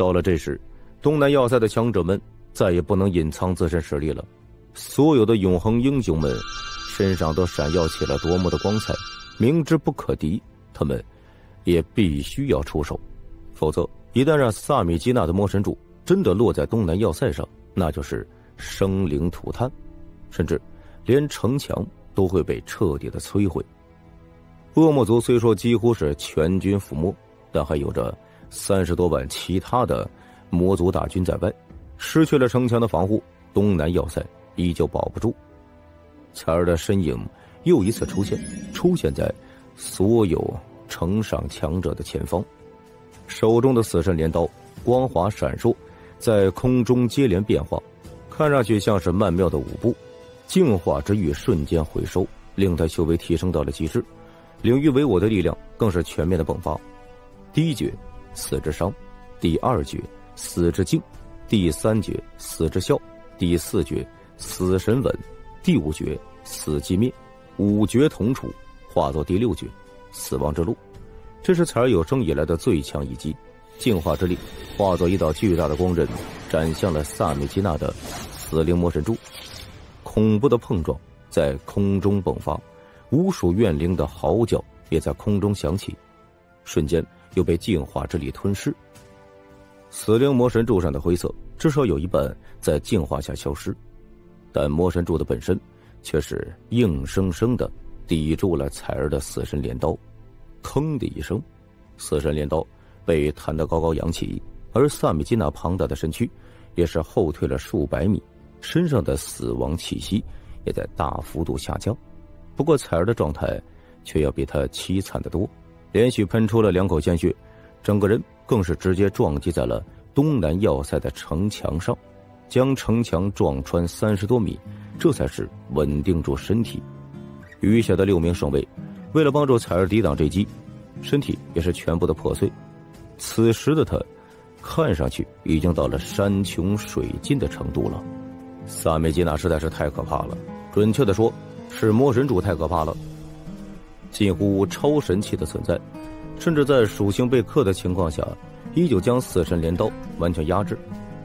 到了这时，东南要塞的强者们再也不能隐藏自身实力了。所有的永恒英雄们身上都闪耀起了夺目的光彩，明知不可敌，他们也必须要出手，否则一旦让萨米基纳的魔神柱真的落在东南要塞上，那就是生灵涂炭，甚至连城墙都会被彻底的摧毁。恶魔族虽说几乎是全军覆没，但还有着三十多万其他的魔族大军在外，失去了城墙的防护，东南要塞。依旧保不住，彩儿的身影又一次出现，出现在所有城上强者的前方，手中的死神镰刀光华闪烁，在空中接连变化，看上去像是曼妙的舞步。净化之欲瞬间回收，令他修为提升到了极致，领域为我的力量更是全面的迸发。第一绝，死之伤；第二绝，死之静；第三绝，死之笑；第四绝。死神吻，第五绝死寂灭，五绝同处，化作第六绝死亡之路。这是彩儿有生以来的最强一击，净化之力化作一道巨大的光刃，斩向了萨米基纳的死灵魔神柱。恐怖的碰撞在空中迸发，无数怨灵的嚎叫也在空中响起，瞬间又被净化之力吞噬。死灵魔神柱上的灰色，至少有一半在净化下消失。但魔神柱的本身，却是硬生生的抵住了彩儿的死神镰刀，吭的一声，死神镰刀被弹得高高扬起，而萨米基那庞大的身躯也是后退了数百米，身上的死亡气息也在大幅度下降。不过彩儿的状态却要比他凄惨的多，连续喷出了两口鲜血，整个人更是直接撞击在了东南要塞的城墙上。将城墙撞穿三十多米，这才是稳定住身体。余下的六名圣卫，为了帮助彩儿抵挡这击，身体也是全部的破碎。此时的他，看上去已经到了山穷水尽的程度了。萨美吉娜实在是太可怕了，准确的说，是魔神主太可怕了，近乎超神器的存在，甚至在属性被克的情况下，依旧将死神镰刀完全压制。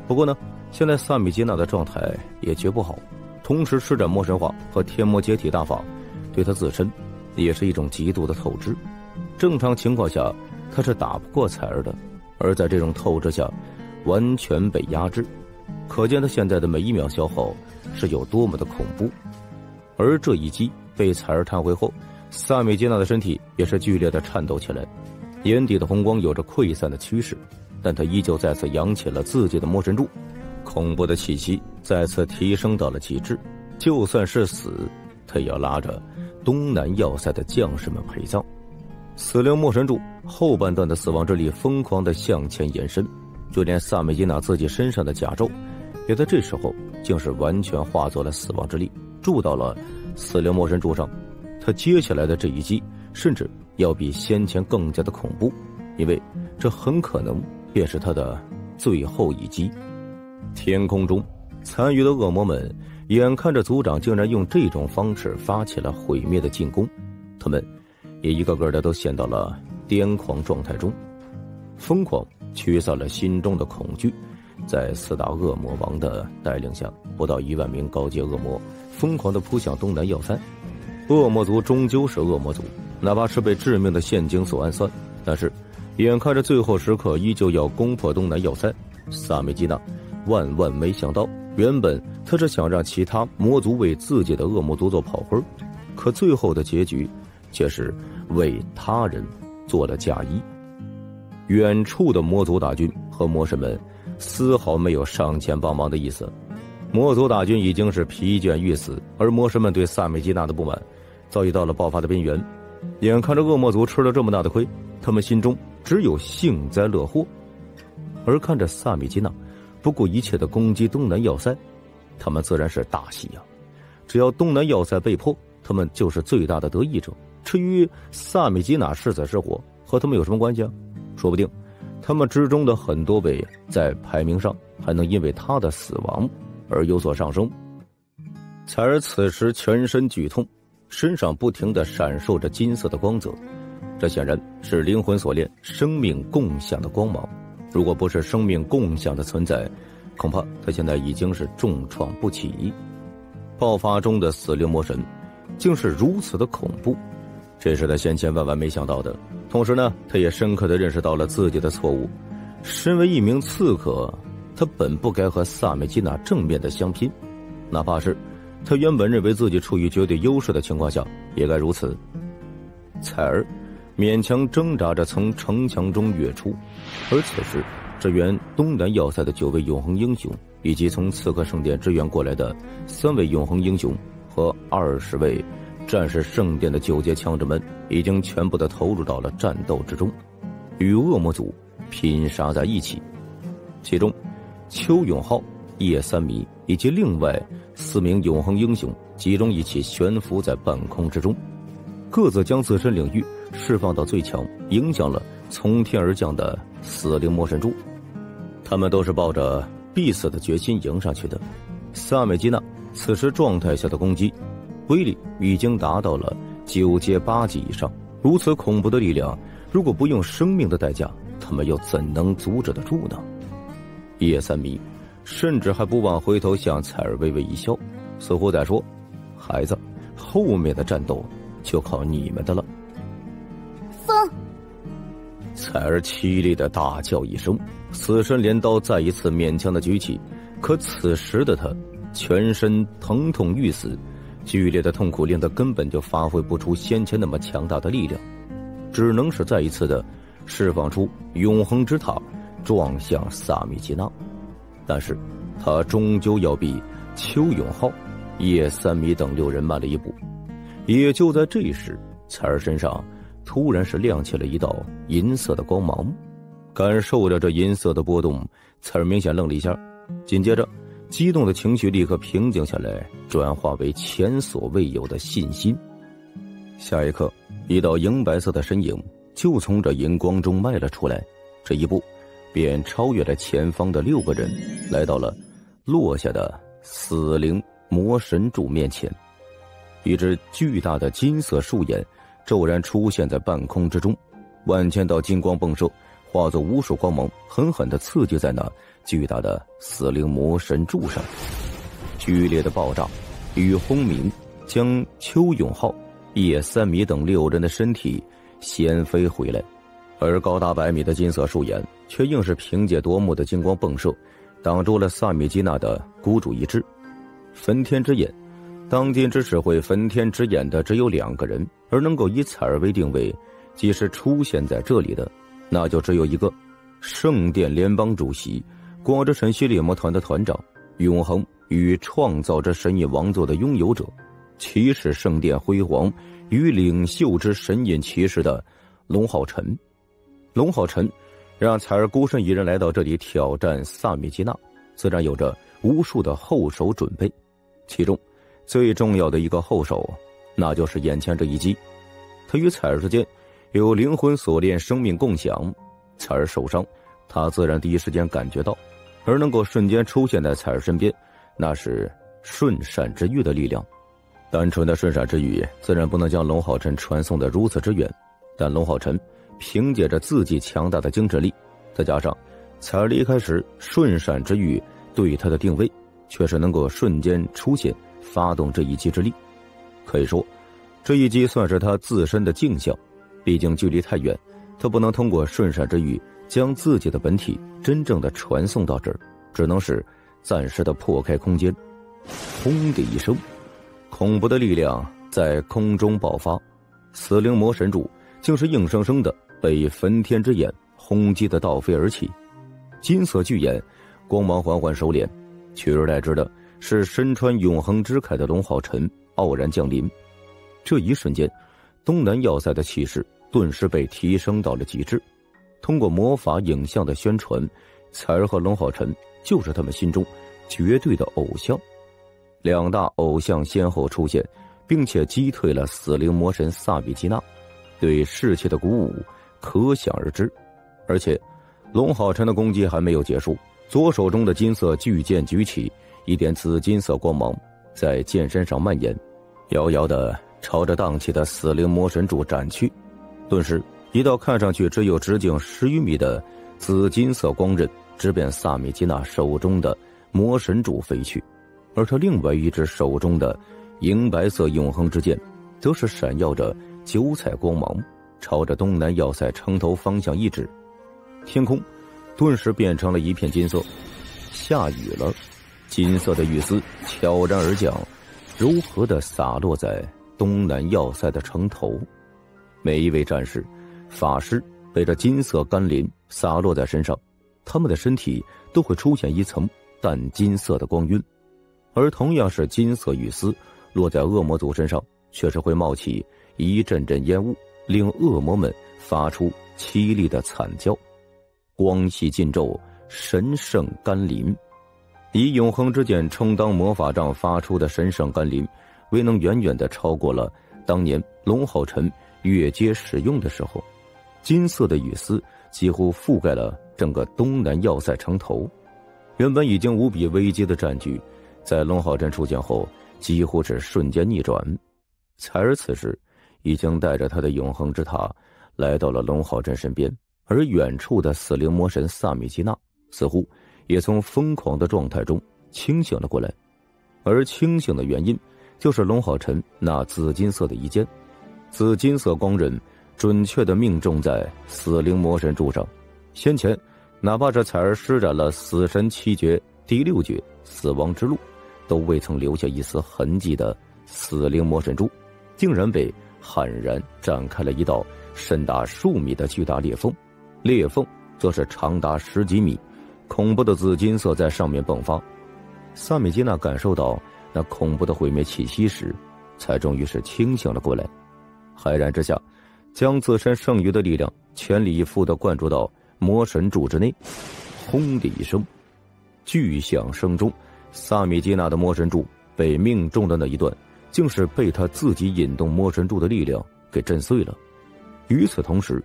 不过呢。现在萨米吉娜的状态也绝不好，同时施展魔神化和天魔解体大法，对他自身也是一种极度的透支。正常情况下，他是打不过彩儿的，而在这种透支下，完全被压制，可见他现在的每一秒消耗是有多么的恐怖。而这一击被彩儿弹回后，萨米吉娜的身体也是剧烈的颤抖起来，眼底的红光有着溃散的趋势，但他依旧再次扬起了自己的魔神柱。恐怖的气息再次提升到了极致，就算是死，他也要拉着东南要塞的将士们陪葬。死灵魔神柱后半段的死亡之力疯狂的向前延伸，就连萨美吉娜自己身上的甲胄，也在这时候竟是完全化作了死亡之力，注到了死灵魔神柱上。他接下来的这一击，甚至要比先前更加的恐怖，因为这很可能便是他的最后一击。天空中，残余的恶魔们眼看着族长竟然用这种方式发起了毁灭的进攻，他们也一个个的都陷到了癫狂状态中，疯狂驱散了心中的恐惧。在四大恶魔王的带领下，不到一万名高阶恶魔疯狂的扑向东南要塞。恶魔族终究是恶魔族，哪怕是被致命的陷阱所暗算，但是眼看着最后时刻依旧要攻破东南要塞，萨美基娜。万万没想到，原本他是想让其他魔族为自己的恶魔族做炮灰，可最后的结局，却是为他人做了嫁衣。远处的魔族大军和魔神们，丝毫没有上前帮忙的意思。魔族大军已经是疲倦欲死，而魔神们对萨美吉娜的不满，早已到了爆发的边缘。眼看着恶魔族吃了这么大的亏，他们心中只有幸灾乐祸，而看着萨米吉娜。不顾一切的攻击东南要塞，他们自然是大喜呀！只要东南要塞被破，他们就是最大的得益者。至于萨米吉娜是死是活，和他们有什么关系啊？说不定，他们之中的很多位在排名上还能因为他的死亡而有所上升。彩儿此时全身剧痛，身上不停的闪烁着金色的光泽，这显然是灵魂锁链生命共享的光芒。如果不是生命共享的存在，恐怕他现在已经是重创不起。爆发中的死灵魔神，竟是如此的恐怖，这是他千千万万没想到的。同时呢，他也深刻的认识到了自己的错误。身为一名刺客，他本不该和萨美基娜正面的相拼，哪怕是他原本认为自己处于绝对优势的情况下，也该如此。彩儿勉强挣扎着从城墙中跃出，而此时，支援东南要塞的九位永恒英雄。以及从刺客圣殿支援过来的三位永恒英雄和二十位战士圣殿的九阶强者们，已经全部的投入到了战斗之中，与恶魔族拼杀在一起。其中，邱永浩、叶三米以及另外四名永恒英雄集中一起悬浮在半空之中，各自将自身领域释放到最强，影响了从天而降的死灵魔神柱。他们都是抱着。必死的决心迎上去的，萨美基娜此时状态下的攻击威力已经达到了九阶八级以上。如此恐怖的力量，如果不用生命的代价，他们又怎能阻止得住呢？叶三迷甚至还不忘回头向彩儿微微一笑，似乎在说：“孩子，后面的战斗就靠你们的了。”风，彩儿凄厉的大叫一声。死神镰刀再一次勉强的举起，可此时的他全身疼痛欲死，剧烈的痛苦令他根本就发挥不出先前那么强大的力量，只能是再一次的释放出永恒之塔，撞向萨米吉娜。但是，他终究要比邱永浩、叶三米等六人慢了一步。也就在这时，彩儿身上突然是亮起了一道银色的光芒。感受着这银色的波动，彩儿明显愣了一下，紧接着，激动的情绪立刻平静下来，转化为前所未有的信心。下一刻，一道银白色的身影就从这银光中迈了出来，这一步，便超越了前方的六个人，来到了落下的死灵魔神柱面前。一只巨大的金色树眼骤然出现在半空之中，万千道金光迸射。化作无数光芒，狠狠的刺激在那巨大的死灵魔神柱上。剧烈的爆炸与轰鸣，将邱永浩、叶三米等六人的身体掀飞回来，而高达百米的金色树眼却硬是凭借夺目的金光迸射，挡住了萨米基娜的孤注一掷。焚天之眼，当今之只会焚天之眼的只有两个人，而能够以此而为定位，即使出现在这里的。那就只有一个，圣殿联邦主席，光之神系猎魔团的团长，永恒与创造之神印王座的拥有者，骑士圣殿辉煌与领袖之神印骑士的龙浩辰。龙浩辰让彩儿孤身一人来到这里挑战萨米基娜，自然有着无数的后手准备，其中最重要的一个后手，那就是眼前这一击。他与彩儿之间。有灵魂锁链，生命共享。彩儿受伤，他自然第一时间感觉到，而能够瞬间出现在彩儿身边，那是瞬闪之域的力量。单纯的瞬闪之域，自然不能将龙浩辰传送的如此之远。但龙浩辰凭借着自己强大的精神力，再加上彩儿离开时瞬闪之域对他的定位，却是能够瞬间出现，发动这一击之力。可以说，这一击算是他自身的镜像。毕竟距离太远，他不能通过瞬闪之域将自己的本体真正的传送到这儿，只能是暂时的破开空间。轰的一声，恐怖的力量在空中爆发，死灵魔神柱竟是硬生生的被焚天之眼轰击的倒飞而起。金色巨眼，光芒缓缓收敛，取而代之的是身穿永恒之铠的龙浩辰傲然降临。这一瞬间，东南要塞的气势。顿时被提升到了极致。通过魔法影像的宣传，彩儿和龙浩辰就是他们心中绝对的偶像。两大偶像先后出现，并且击退了死灵魔神萨比基娜，对士气的鼓舞可想而知。而且，龙浩辰的攻击还没有结束，左手中的金色巨剑举起，一点紫金色光芒在剑身上蔓延，遥遥的朝着荡气的死灵魔神柱斩去。顿时，一道看上去只有直径十余米的紫金色光刃直奔萨米基娜手中的魔神柱飞去，而他另外一只手中的银白色永恒之剑，则是闪耀着九彩光芒，朝着东南要塞城头方向一指，天空顿时变成了一片金色，下雨了，金色的雨丝悄然而降，柔和的洒落在东南要塞的城头，每一位战士、法师。被这金色甘霖洒落在身上，他们的身体都会出现一层淡金色的光晕，而同样是金色雨丝落在恶魔族身上，却是会冒起一阵阵烟雾，令恶魔们发出凄厉的惨叫。光系禁咒，神圣甘霖，以永恒之剑充当魔法杖发出的神圣甘霖，未能远远的超过了当年龙浩辰越阶使用的时候。金色的雨丝几乎覆盖了整个东南要塞城头，原本已经无比危机的战局，在龙浩镇出现后几乎是瞬间逆转。彩儿此时已经带着他的永恒之塔来到了龙浩镇身边，而远处的死灵魔神萨米基娜似乎也从疯狂的状态中清醒了过来，而清醒的原因就是龙浩辰那紫金色的一剑，紫金色光刃。准确的命中在死灵魔神柱上，先前哪怕是彩儿施展了死神七绝第六绝死亡之路，都未曾留下一丝痕迹的死灵魔神柱，竟然被悍然展开了一道深达数米的巨大裂缝，裂缝则是长达十几米，恐怖的紫金色在上面迸发。萨米基娜感受到那恐怖的毁灭气息时，才终于是清醒了过来，骇然之下。将自身剩余的力量全力以赴的灌注到魔神柱之内，轰的一声，巨响声中，萨米基娜的魔神柱被命中的那一段，竟是被他自己引动魔神柱的力量给震碎了。与此同时，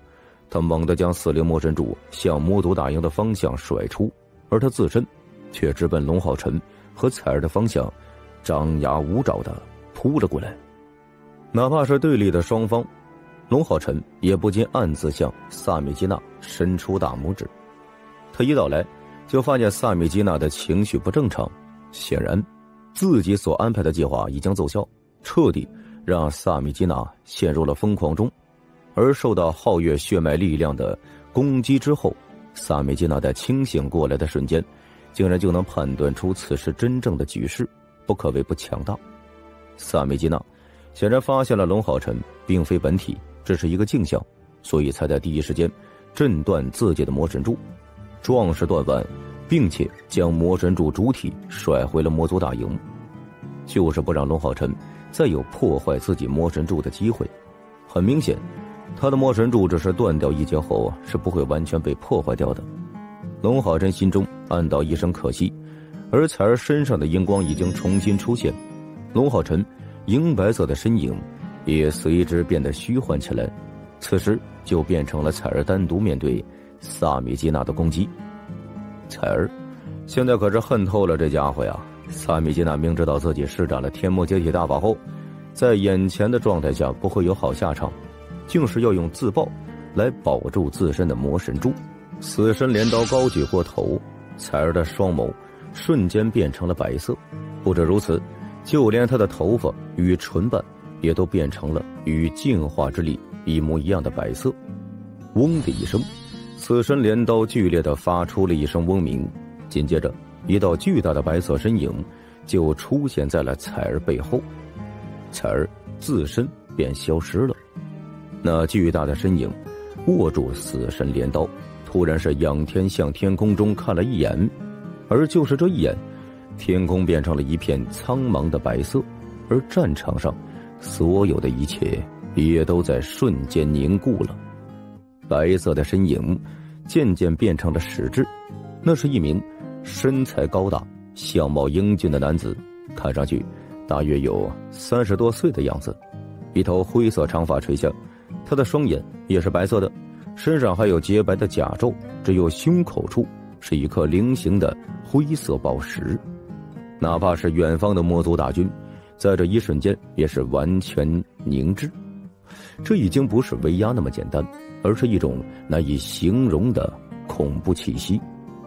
他猛地将死灵魔神柱向魔族大营的方向甩出，而他自身却直奔龙浩辰和彩儿的方向，张牙舞爪的扑了过来。哪怕是对立的双方。龙浩辰也不禁暗自向萨米基娜伸出大拇指。他一到来，就发现萨米基娜的情绪不正常，显然，自己所安排的计划已经奏效，彻底让萨米基娜陷入了疯狂中。而受到皓月血脉力量的攻击之后，萨米基娜在清醒过来的瞬间，竟然就能判断出此时真正的局势，不可谓不强大。萨米基娜显然发现了龙浩辰并非本体。这是一个镜像，所以才在第一时间震断自己的魔神柱，壮士断腕，并且将魔神柱主体甩回了魔族大营，就是不让龙浩辰再有破坏自己魔神柱的机会。很明显，他的魔神柱只是断掉一截后是不会完全被破坏掉的。龙浩晨心中暗道一声可惜，而彩儿身上的荧光已经重新出现，龙浩辰银白色的身影。也随之变得虚幻起来，此时就变成了彩儿单独面对萨米基娜的攻击。彩儿现在可是恨透了这家伙呀！萨米吉娜明知道自己施展了天魔解体大法后，在眼前的状态下不会有好下场，竟是要用自爆来保住自身的魔神珠。死神镰刀高举过头，彩儿的双眸瞬间变成了白色。不止如此，就连她的头发与唇瓣。也都变成了与净化之力一模一样的白色。嗡的一声，死神镰刀剧烈的发出了一声嗡鸣，紧接着，一道巨大的白色身影就出现在了彩儿背后，彩儿自身便消失了。那巨大的身影握住死神镰刀，突然是仰天向天空中看了一眼，而就是这一眼，天空变成了一片苍茫的白色，而战场上。所有的一切也都在瞬间凝固了，白色的身影渐渐变成了实质。那是一名身材高大、相貌英俊的男子，看上去大约有三十多岁的样子，一头灰色长发垂下，他的双眼也是白色的，身上还有洁白的甲胄，只有胸口处是一颗菱形的灰色宝石。哪怕是远方的魔族大军。在这一瞬间，也是完全凝滞。这已经不是威压那么简单，而是一种难以形容的恐怖气息，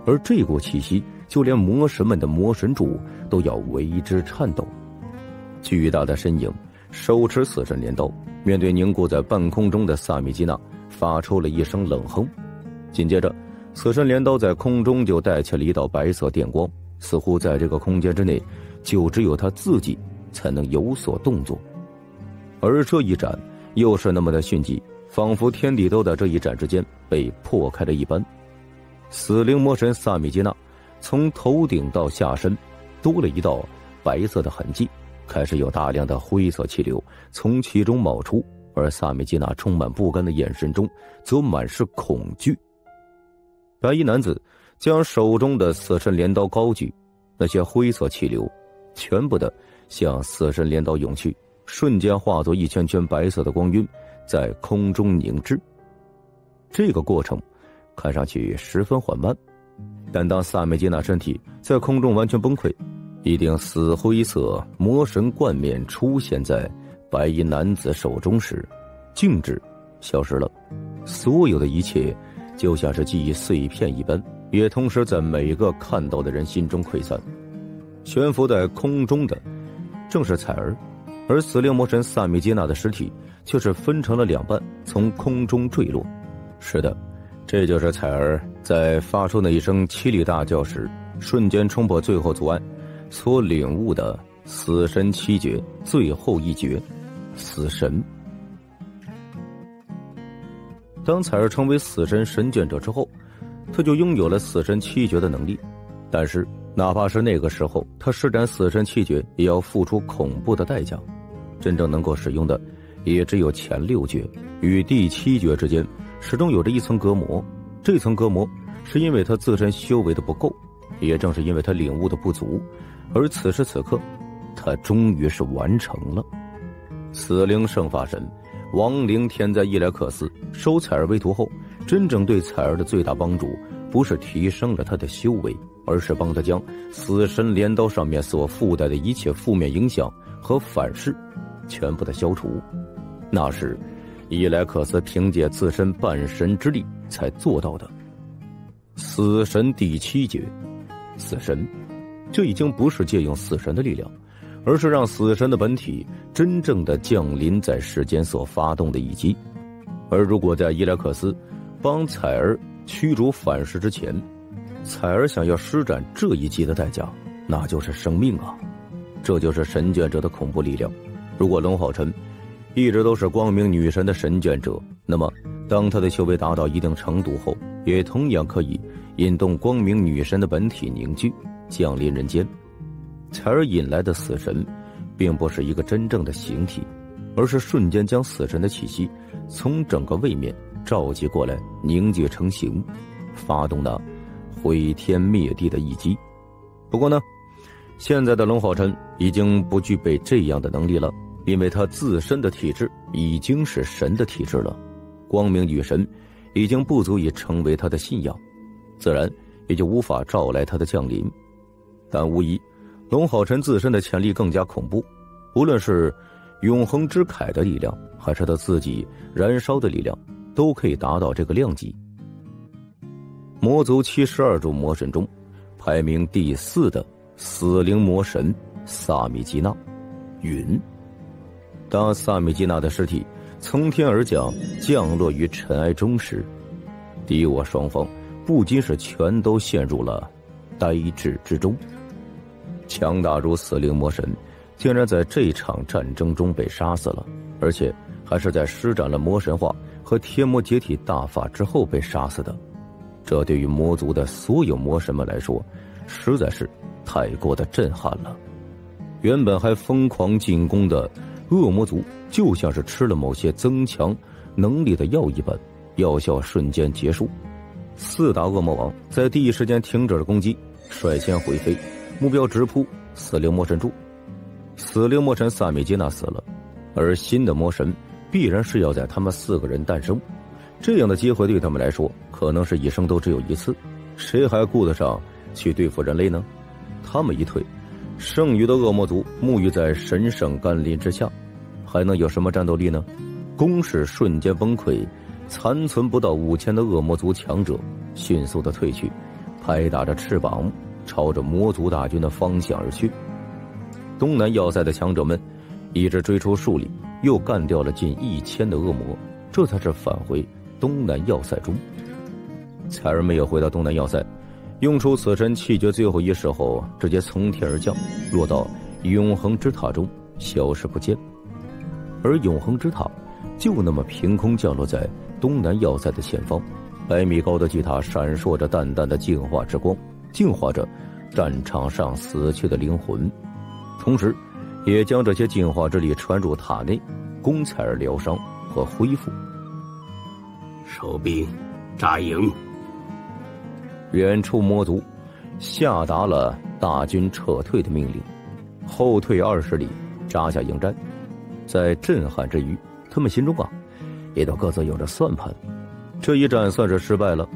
而这股气息就连魔神们的魔神柱都要为之颤抖。巨大的身影手持死神镰刀，面对凝固在半空中的萨米基娜，发出了一声冷哼。紧接着，死神镰刀在空中就带起了一道白色电光，似乎在这个空间之内，就只有他自己才能有所动作。而这一斩，又是那么的迅疾，仿佛天地都在这一斩之间被破开了一般。死灵魔神萨米基娜，从头顶到下身，多了一道白色的痕迹。开始有大量的灰色气流从其中冒出，而萨米基娜充满不甘的眼神中则满是恐惧。白衣男子将手中的死神镰刀高举，那些灰色气流全部的向死神镰刀涌去，瞬间化作一圈圈白色的光晕，在空中凝滞。这个过程看上去十分缓慢，但当萨米基娜身体在空中完全崩溃。一顶死灰色魔神冠冕出现在白衣男子手中时，静止，消失了。所有的一切就像是记忆碎片一般，也同时在每个看到的人心中溃散。悬浮在空中的正是彩儿，而死灵魔神萨米基娜的尸体却是分成了两半，从空中坠落。是的，这就是彩儿在发出那一声凄厉大叫时，瞬间冲破最后阻碍。所领悟的死神七绝最后一绝，死神。当彩儿成为死神神眷者之后，他就拥有了死神七绝的能力。但是，哪怕是那个时候，他施展死神七绝也要付出恐怖的代价。真正能够使用的，也只有前六绝，与第七绝之间始终有着一层隔膜。这层隔膜，是因为他自身修为的不够，也正是因为他领悟的不足。而此时此刻，他终于是完成了。死灵圣法神，亡灵天灾伊莱克斯收采儿为徒后，真正对采儿的最大帮助，不是提升了他的修为，而是帮他将死神镰刀上面所附带的一切负面影响和反噬，全部的消除。那是伊莱克斯凭借自身半神之力才做到的。死神第七节，死神。这已经不是借用死神的力量，而是让死神的本体真正的降临在世间所发动的一击。而如果在伊莱克斯帮彩儿驱逐反噬之前，彩儿想要施展这一击的代价，那就是生命啊！这就是神眷者的恐怖力量。如果龙浩辰一直都是光明女神的神眷者，那么当他的修为达到一定程度后，也同样可以引动光明女神的本体凝聚。降临人间，才儿引来的死神，并不是一个真正的形体，而是瞬间将死神的气息从整个位面召集过来，凝聚成形，发动的毁天灭地的一击。不过呢，现在的龙浩辰已经不具备这样的能力了，因为他自身的体质已经是神的体质了，光明女神已经不足以成为他的信仰，自然也就无法召来他的降临。但无疑，龙浩辰自身的潜力更加恐怖，无论是永恒之铠的力量，还是他自己燃烧的力量，都可以达到这个量级。魔族七十二种魔神中，排名第四的死灵魔神萨米吉娜，云。当萨米基娜的尸体从天而降，降落于尘埃中时，敌我双方不仅是全都陷入了呆滞之中。强大如死灵魔神，竟然在这场战争中被杀死了，而且还是在施展了魔神化和天魔解体大法之后被杀死的。这对于魔族的所有魔神们来说，实在是太过的震撼了。原本还疯狂进攻的恶魔族，就像是吃了某些增强能力的药一般，药效瞬间结束。四大恶魔王在第一时间停止了攻击，率先回飞。目标直扑死灵魔神柱，死灵魔神萨米基娜死了，而新的魔神必然是要在他们四个人诞生。这样的机会对他们来说，可能是一生都只有一次，谁还顾得上去对付人类呢？他们一退，剩余的恶魔族沐浴在神圣甘霖之下，还能有什么战斗力呢？攻势瞬间崩溃，残存不到五千的恶魔族强者迅速的退去，拍打着翅膀，朝着魔族大军的方向而去。东南要塞的强者们一直追出数里，又干掉了近一千的恶魔，这才是返回东南要塞中。彩儿没有回到东南要塞，用出死神气绝最后一时后，直接从天而降，落到永恒之塔中，消失不见。而永恒之塔就那么凭空降落在东南要塞的前方，百米高的巨塔闪烁着淡淡的净化之光，净化着战场上死去的灵魂，同时，也将这些净化之力传入塔内，供彩儿疗伤和恢复。收兵，扎营。远处魔族下达了大军撤退的命令，后退二十里，扎下营寨。在震撼之余，他们心中啊，也都各自有着算盘。这一战算是失败了，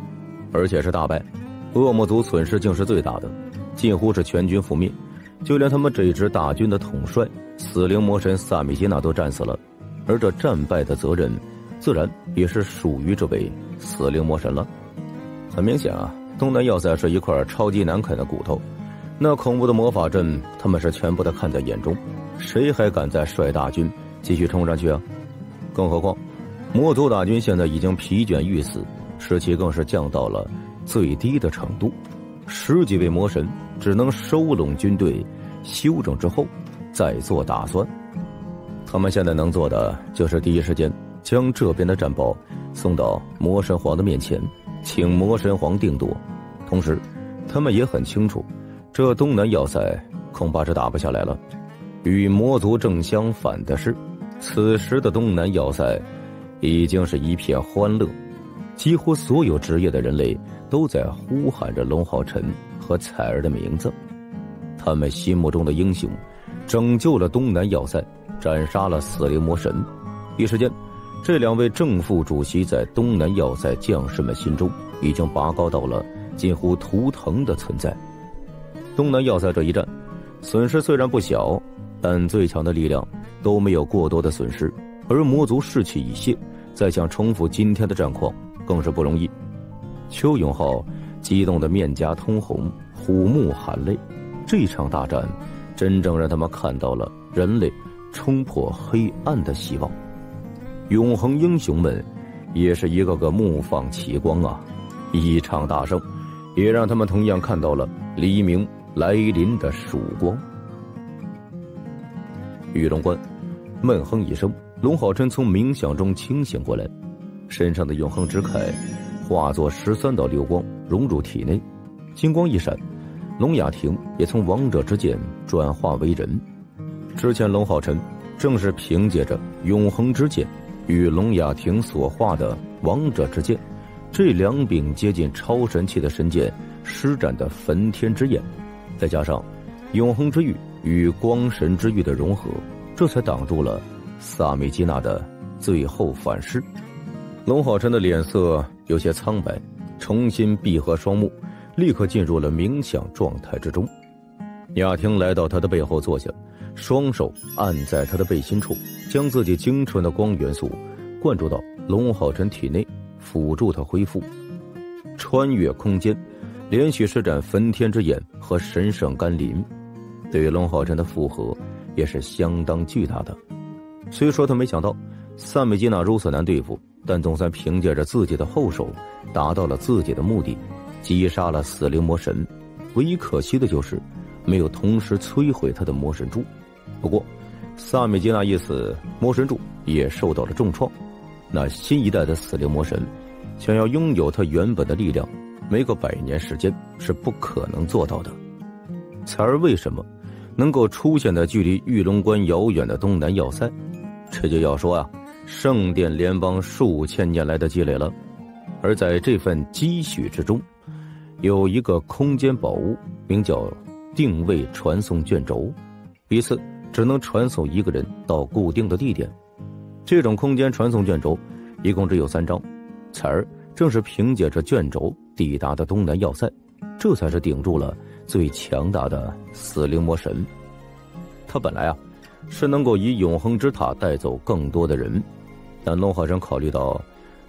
而且是大败。恶魔族损失竟是最大的，近乎是全军覆灭。就连他们这支大军的统帅死灵魔神萨米吉娜都战死了，而这战败的责任，自然也是属于这位死灵魔神了。很明显啊。东南要塞是一块超级难啃的骨头，那恐怖的魔法阵，他们是全部的看在眼中，谁还敢再率大军继续冲上去啊？更何况，魔族大军现在已经疲倦欲死，士气更是降到了最低的程度，十几位魔神只能收拢军队，休整之后再做打算。他们现在能做的就是第一时间将这边的战报送到魔神皇的面前。请魔神皇定夺，同时，他们也很清楚，这东南要塞恐怕是打不下来了。与魔族正相反的是，此时的东南要塞已经是一片欢乐，几乎所有职业的人类都在呼喊着龙浩辰和彩儿的名字。他们心目中的英雄，拯救了东南要塞，斩杀了死灵魔神。一时间。这两位正副主席在东南要塞将士们心中已经拔高到了近乎图腾的存在。东南要塞这一战，损失虽然不小，但最强的力量都没有过多的损失，而魔族士气已泄，再想重复今天的战况更是不容易。邱永浩激动的面颊通红，虎目含泪。这场大战，真正让他们看到了人类冲破黑暗的希望。永恒英雄们，也是一个个目放奇光啊！一场大胜，也让他们同样看到了黎明来临的曙光。玉龙关，闷哼一声，龙浩琛从冥想中清醒过来，身上的永恒之铠化作十三道流光融入体内，金光一闪，龙雅婷也从王者之剑转化为人。之前龙浩琛正是凭借着永恒之剑。与龙雅婷所画的王者之剑，这两柄接近超神器的神剑施展的焚天之焰，再加上永恒之玉与光神之玉的融合，这才挡住了萨米基娜的最后反噬。龙浩辰的脸色有些苍白，重新闭合双目，立刻进入了冥想状态之中。雅婷来到他的背后坐下。双手按在他的背心处，将自己精纯的光元素灌注到龙浩辰体内，辅助他恢复。穿越空间，连续施展焚天之眼和神圣甘霖，对于龙浩辰的负荷也是相当巨大的。虽说他没想到萨美吉娜如此难对付，但总算凭借着自己的后手，达到了自己的目的，击杀了死灵魔神。唯一可惜的就是，没有同时摧毁他的魔神柱。不过，萨米吉娜一死，魔神柱也受到了重创。那新一代的死灵魔神，想要拥有他原本的力量，没个百年时间是不可能做到的。彩儿为什么能够出现在距离玉龙关遥远的东南要塞？这就要说啊，圣殿联邦数千年来的积累了。而在这份积蓄之中，有一个空间宝物，名叫定位传送卷轴，一次。只能传送一个人到固定的地点，这种空间传送卷轴一共只有三张。彩儿正是凭借着卷轴抵达的东南要塞，这才是顶住了最强大的死灵魔神。他本来啊是能够以永恒之塔带走更多的人，但龙浩辰考虑到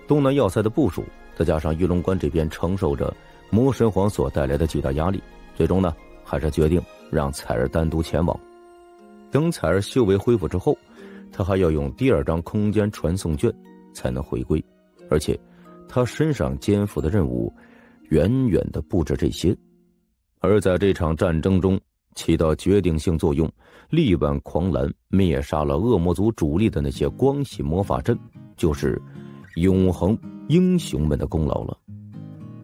东南要塞的部署，再加上玉龙关这边承受着魔神皇所带来的巨大压力，最终呢，还是决定让彩儿单独前往。等彩儿修为恢复之后，他还要用第二张空间传送卷才能回归，而且他身上肩负的任务远远的不止这些。而在这场战争中起到决定性作用、力挽狂澜、灭杀了恶魔族主力的那些光系魔法阵，就是永恒英雄们的功劳了。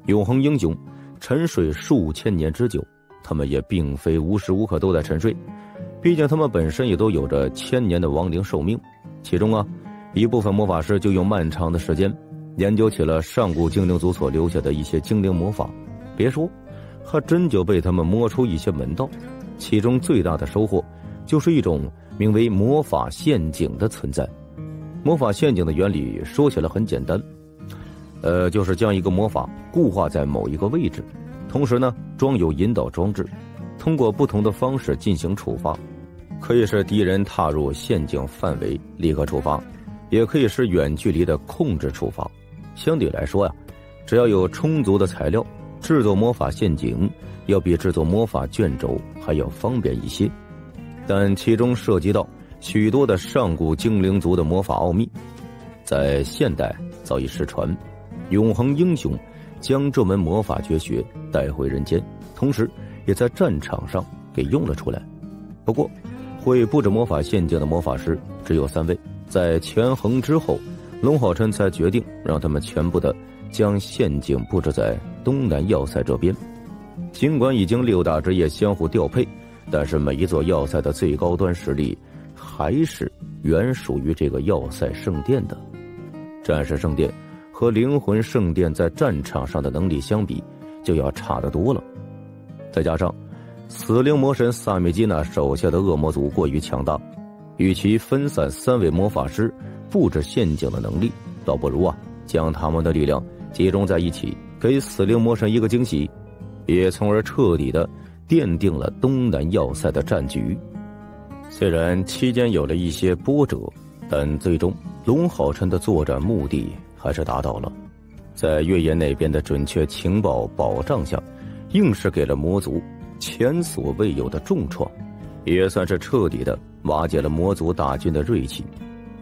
永恒英雄沉睡数千年之久，他们也并非无时无刻都在沉睡，毕竟他们本身也都有着千年的亡灵寿命。其中啊，一部分魔法师就用漫长的时间研究起了上古精灵族所留下的一些精灵魔法。别说。还真就被他们摸出一些门道，其中最大的收获，就是一种名为魔法陷阱的存在。魔法陷阱的原理说起来很简单，呃，就是将一个魔法固化在某一个位置，同时呢装有引导装置，通过不同的方式进行触发，可以是敌人踏入陷阱范围立刻触发，也可以是远距离的控制触发。相对来说呀，只要有充足的材料。制作魔法陷阱要比制作魔法卷轴还要方便一些，但其中涉及到许多的上古精灵族的魔法奥秘，在现代早已失传。永恒英雄将这门魔法绝学带回人间，同时也在战场上给用了出来。不过，会布置魔法陷阱的魔法师只有三位，在权衡之后，龙浩琛才决定让他们全部的。将陷阱布置在东南要塞这边，尽管已经六大职业相互调配，但是每一座要塞的最高端实力还是原属于这个要塞圣殿的。战士圣殿和灵魂圣殿在战场上的能力相比，就要差得多了。再加上死灵魔神萨米基娜手下的恶魔族过于强大，与其分散三位魔法师布置陷阱的能力，倒不如啊将他们的力量。集中在一起，给死灵魔神一个惊喜，也从而彻底的奠定了东南要塞的战局。虽然期间有了一些波折，但最终龙浩琛的作战目的还是达到了。在月夜那边的准确情报保障下，硬是给了魔族前所未有的重创，也算是彻底的瓦解了魔族大军的锐气。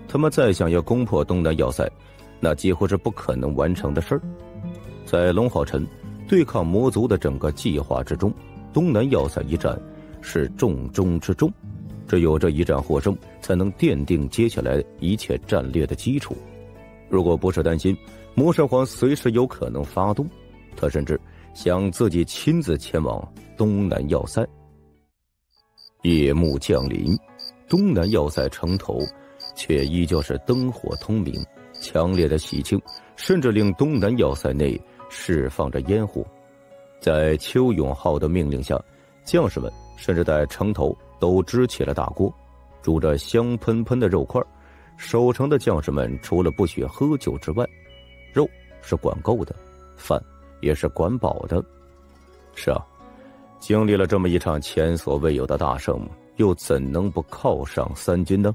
他们再想要攻破东南要塞。那几乎是不可能完成的事儿。在龙浩辰对抗魔族的整个计划之中，东南要塞一战是重中之重。只有这一战获胜，才能奠定接下来一切战略的基础。如果不是担心魔神皇随时有可能发动，他甚至想自己亲自前往东南要塞。夜幕降临，东南要塞城头却依旧是灯火通明。强烈的喜庆，甚至令东南要塞内释放着烟火。在邱永浩的命令下，将士们甚至在城头都支起了大锅，煮着香喷喷的肉块。守城的将士们除了不许喝酒之外，肉是管够的，饭也是管饱的。是啊，经历了这么一场前所未有的大胜，又怎能不犒赏三军呢？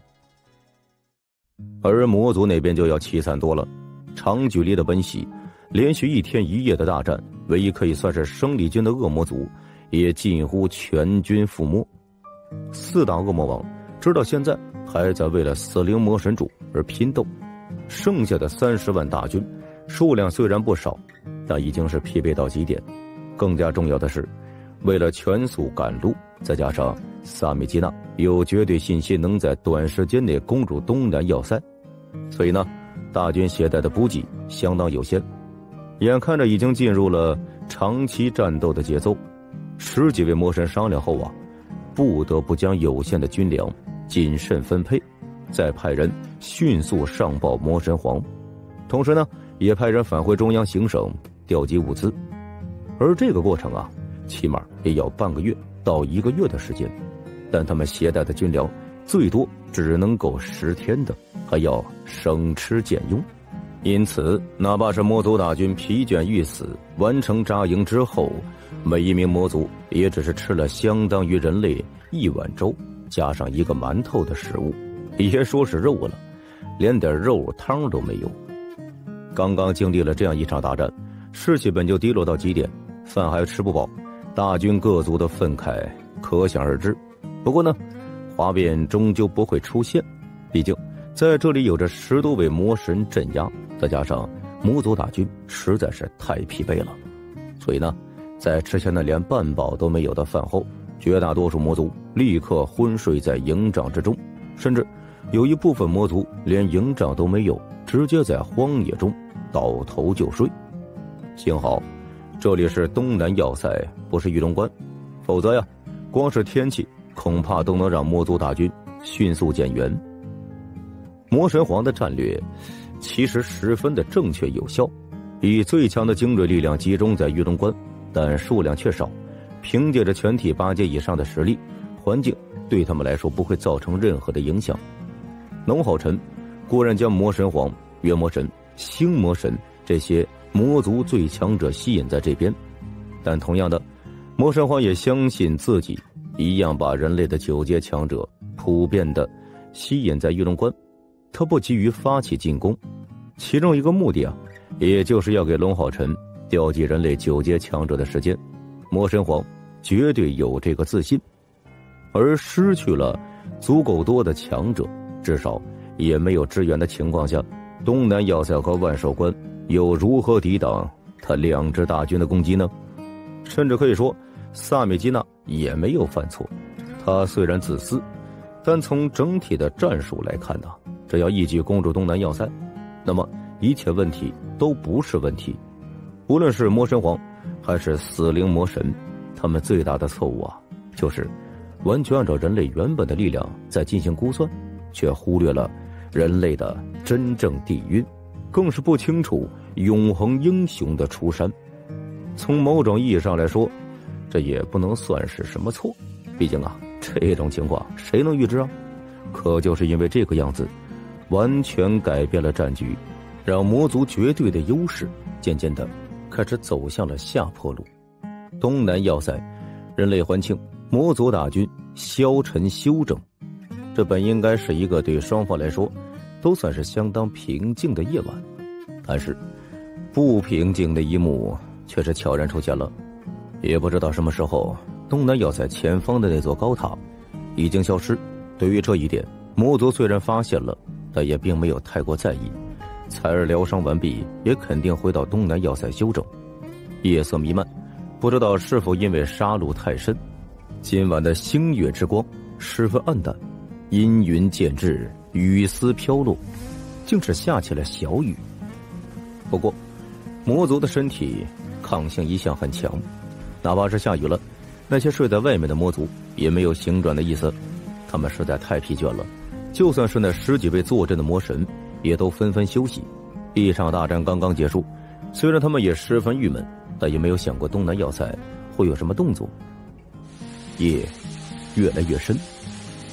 而魔族那边就要凄惨多了，长距离的奔袭，连续一天一夜的大战，唯一可以算是生力军的恶魔族，也近乎全军覆没。四大恶魔王直到现在还在为了死灵魔神主而拼斗，剩下的三十万大军，数量虽然不少，但已经是疲惫到极点。更加重要的是，为了全速赶路，再加上。萨米基娜有绝对信心能在短时间内攻入东南要塞，所以呢，大军携带的补给相当有限。眼看着已经进入了长期战斗的节奏，十几位魔神商量后啊，不得不将有限的军粮谨慎分配，再派人迅速上报魔神皇，同时呢，也派人返回中央行省调集物资。而这个过程啊，起码也要半个月到一个月的时间。但他们携带的军粮最多只能够十天的，还要省吃俭用，因此哪怕是魔族大军疲倦欲死，完成扎营之后，每一名魔族也只是吃了相当于人类一碗粥加上一个馒头的食物，别说是肉了，连点肉汤都没有。刚刚经历了这样一场大战，士气本就低落到极点，饭还吃不饱，大军各族的愤慨可想而知。不过呢，哗变终究不会出现，毕竟在这里有着十多位魔神镇压，再加上魔族大军实在是太疲惫了，所以呢，在吃下那连半饱都没有的饭后，绝大多数魔族立刻昏睡在营帐之中，甚至。有一部分魔族连营帐都没有，直接在荒野中倒头就睡。幸好这里是东南要塞，不是玉龙关，否则呀，光是天气恐怕都能让魔族大军迅速减员。魔神皇的战略其实十分的正确有效，以最强的精锐力量集中在玉龙关，但数量却少，凭借着全体八阶以上的实力，环境对他们来说不会造成任何的影响。龙浩辰果然将魔神皇、月魔神、星魔神这些魔族最强者吸引在这边，但同样的，魔神皇也相信自己一样把人类的九阶强者普遍的吸引在玉龙关。他不急于发起进攻，其中一个目的啊，也就是要给龙浩辰调集人类九阶强者的时间。魔神皇绝对有这个自信，而失去了足够多的强者。至少也没有支援的情况下，东南要塞和万寿关又如何抵挡他两支大军的攻击呢？甚至可以说，萨米基娜也没有犯错。他虽然自私，但从整体的战术来看呢，只要一举攻入东南要塞，那么一切问题都不是问题。无论是魔神皇，还是死灵魔神，他们最大的错误啊，就是完全按照人类原本的力量在进行估算。却忽略了人类的真正底蕴，更是不清楚永恒英雄的出山。从某种意义上来说，这也不能算是什么错。毕竟啊，这种情况谁能预知啊？可就是因为这个样子，完全改变了战局，让魔族绝对的优势渐渐的开始走向了下坡路。东南要塞，人类欢庆，魔族大军消沉休整。这本应该是一个对双方来说都算是相当平静的夜晚，但是不平静的一幕却是悄然出现了。也不知道什么时候，东南要塞前方的那座高塔已经消失。对于这一点，魔族虽然发现了，但也并没有太过在意。采儿疗伤完毕，也肯定回到东南要塞休整。夜色弥漫，不知道是否因为杀戮太深，今晚的星月之光十分暗淡。阴云渐至，雨丝飘落，竟是下起了小雨。不过，魔族的身体抗性一向很强，哪怕是下雨了，那些睡在外面的魔族也没有醒转的意思。他们实在太疲倦了，就算是那十几位坐镇的魔神，也都纷纷休息。一场大战刚刚结束，虽然他们也十分郁闷，但也没有想过东南要塞会有什么动作。夜越来越深。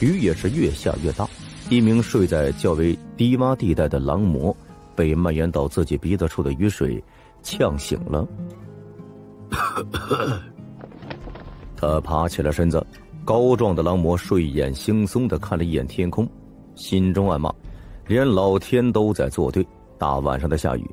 雨也是越下越大，一名睡在较为低洼地带的狼魔，被蔓延到自己鼻子处的雨水呛醒了。他爬起了身子，高壮的狼魔睡眼惺忪的看了一眼天空，心中暗骂：连老天都在作对。大晚上的下雨，